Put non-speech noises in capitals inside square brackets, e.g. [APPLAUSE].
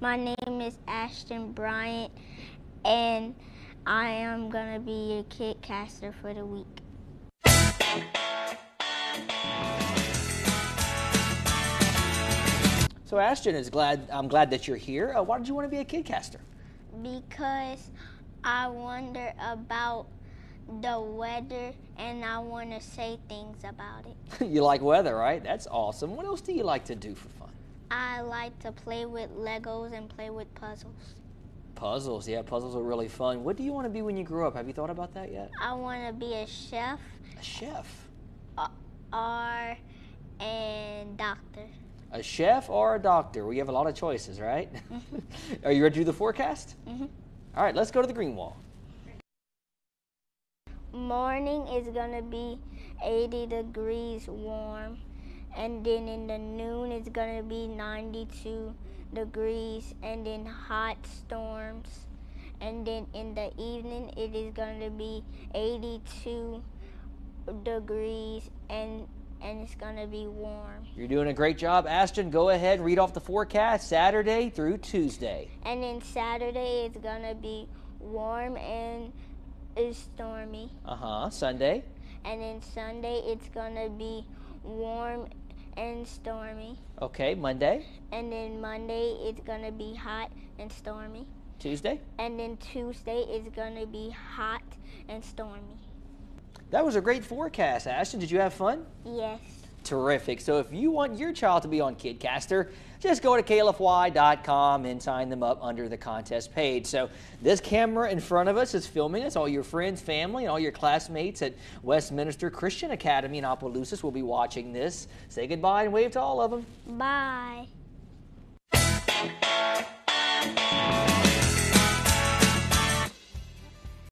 My name is Ashton Bryant, and I am going to be your kid caster for the week. So Ashton is glad. I'm glad that you're here. Uh, why did you want to be a kid caster? Because I wonder about the weather and I want to say things about it. [LAUGHS] you like weather, right? That's awesome. What else do you like to do for fun? I like to play with Legos and play with puzzles. Puzzles, yeah, puzzles are really fun. What do you want to be when you grow up? Have you thought about that yet? I want to be a chef. A chef. Or and doctor. A chef or a doctor? We have a lot of choices, right? Mm-hmm. [LAUGHS] are you ready to do the forecast? Mm-hmm. All right, let's go to the green wall. Morning is going to be 80 degrees warm. And then in the noon, it's going to be 92 degrees. And then hot storms. And then in the evening, it is going to be 82 degrees and and it's going to be warm. You're doing a great job, Ashton. Go ahead, read off the forecast Saturday through Tuesday. And then Saturday it's going to be warm and is stormy. Uh huh. Sunday. And then Sunday it's gonna be warm and stormy. Okay. Monday. And then Monday it's gonna be hot and stormy. Tuesday. And then Tuesday it's gonna be hot and stormy. That was a great forecast, Ashton. Did you have fun? Yes terrific. So if you want your child to be on KidCaster, just go to klfy.com and sign them up under the contest page. So this camera in front of us is filming us. All your friends, family, and all your classmates at Westminster Christian Academy in Opelousas will be watching this. Say goodbye and wave to all of them. Bye.